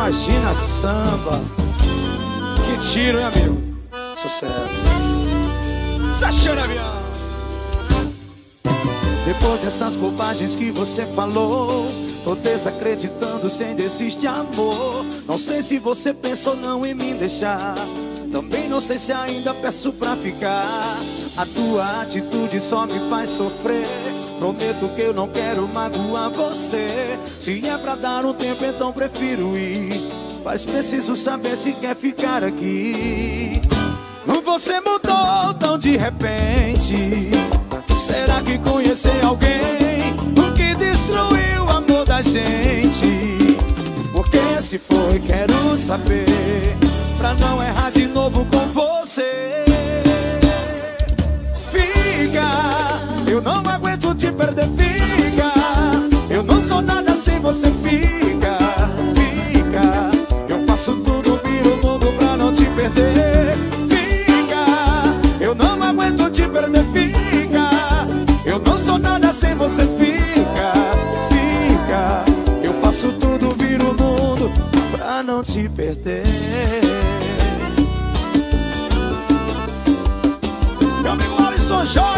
Imagina samba. Que tiro, hein, amigo? Sucesso. Sachando avião. Depois dessas bobagens que você falou, tô desacreditando sem desistir amor. Não sei se você pensou não em me deixar. Também não sei se ainda peço pra ficar. A tua atitude só me faz sofrer. Prometo que eu não quero magoar você. Se é pra dar um tempo, então prefiro ir. Mas preciso saber se quer ficar aqui. Você mudou tão de repente. Será que conhecer alguém que destruiu o amor da gente? Porque se foi, quero saber. Pra não errar de novo com você. Fica, eu não te perder, fica. Eu não sou nada sem você, fica, fica. Eu faço tudo, viro o mundo pra não te perder. Fica, eu não aguento te perder, fica. Eu não sou nada sem você, fica, fica. Eu faço tudo, viro o mundo pra não te perder. Meu amigo Alisson Joias,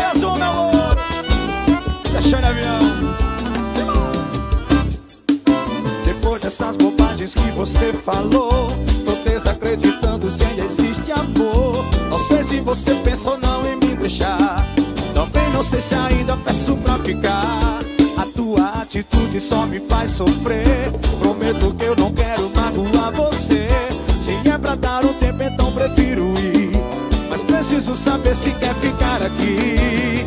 Dessas bobagens que você falou, tô desacreditando se ainda existe amor. Não sei se você pensou não em me deixar. Também não sei se ainda peço pra ficar. A tua atitude só me faz sofrer. Prometo que eu não quero magoar você. Se é pra dar um tempo, então prefiro ir. Mas preciso saber se quer ficar aqui.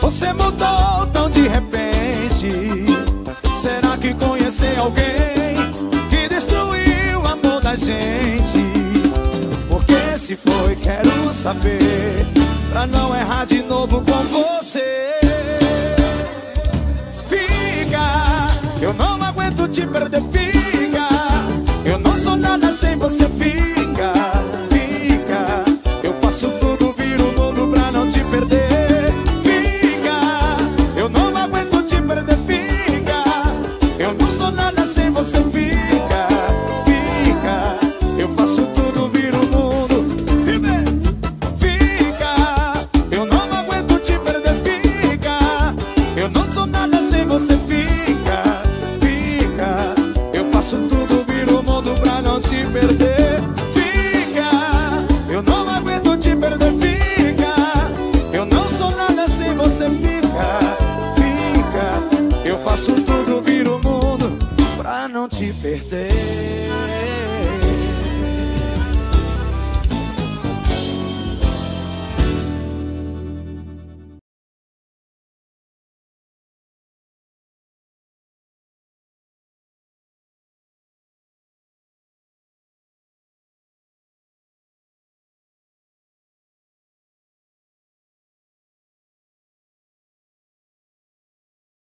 Você mudou tão de repente. Que conhecer alguém que destruiu o amor da gente? Porque se foi, quero saber. Pra não errar de novo com você. Fica, eu não aguento te perder, fica. Eu não sou nada sem você, fica. Você, fica, fica. Eu faço tudo, viro o mundo pra não te perder. Fica, eu não aguento te perder, fica. Eu não sou nada sem você, fica, fica. Eu faço tudo, viro o mundo pra não te perder.